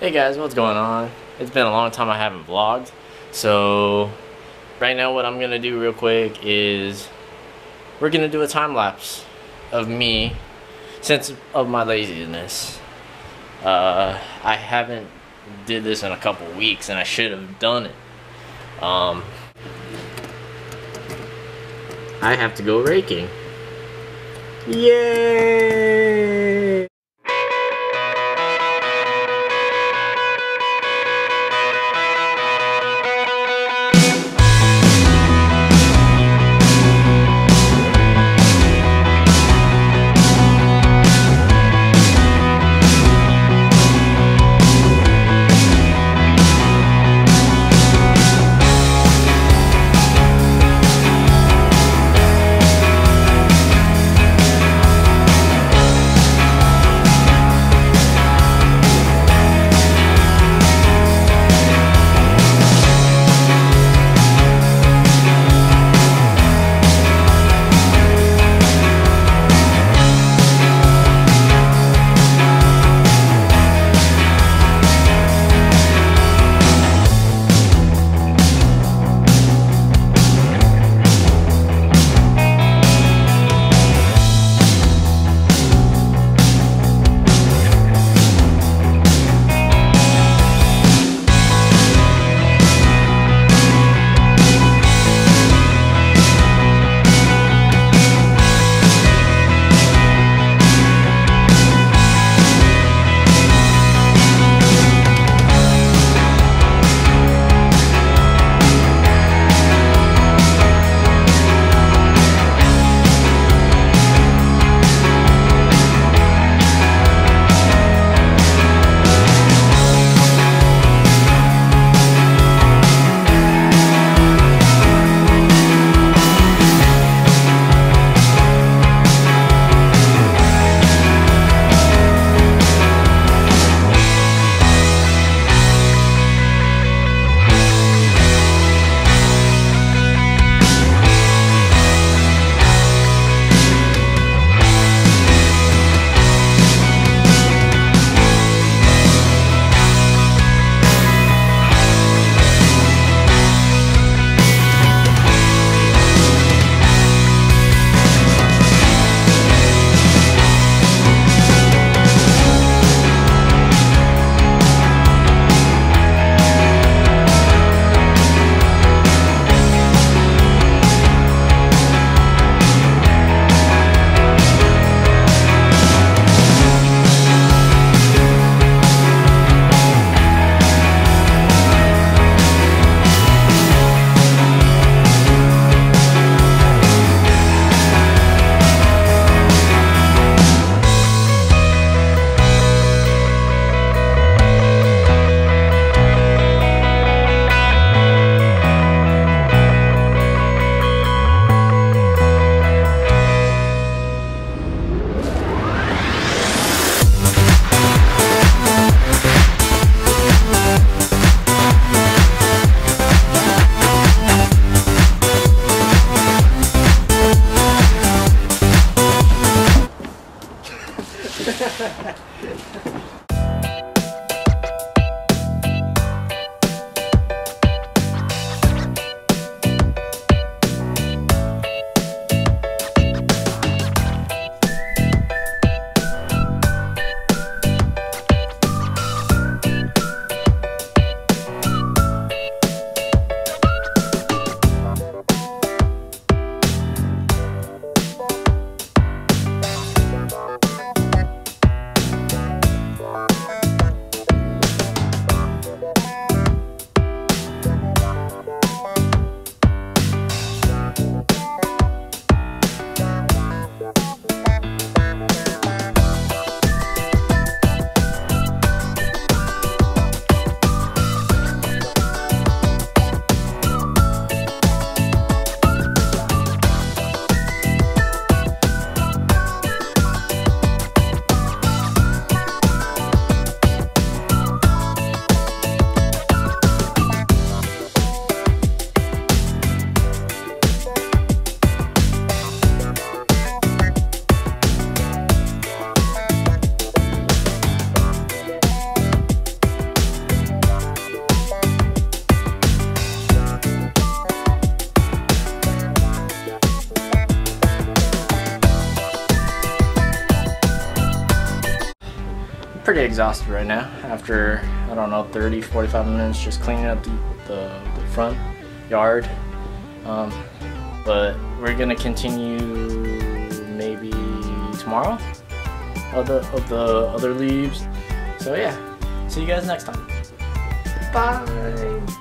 Hey guys, what's going on? It's been a long time I haven't vlogged. So, right now what I'm going to do real quick is we're going to do a time lapse of me since of my laziness. Uh, I haven't did this in a couple weeks and I should have done it. Um, I have to go raking. Yay! ハハハハ。Pretty exhausted right now after, I don't know, 30, 45 minutes just cleaning up the, the, the front yard. Um, but we're gonna continue maybe tomorrow of the, of the other leaves. So yeah, see you guys next time. Bye.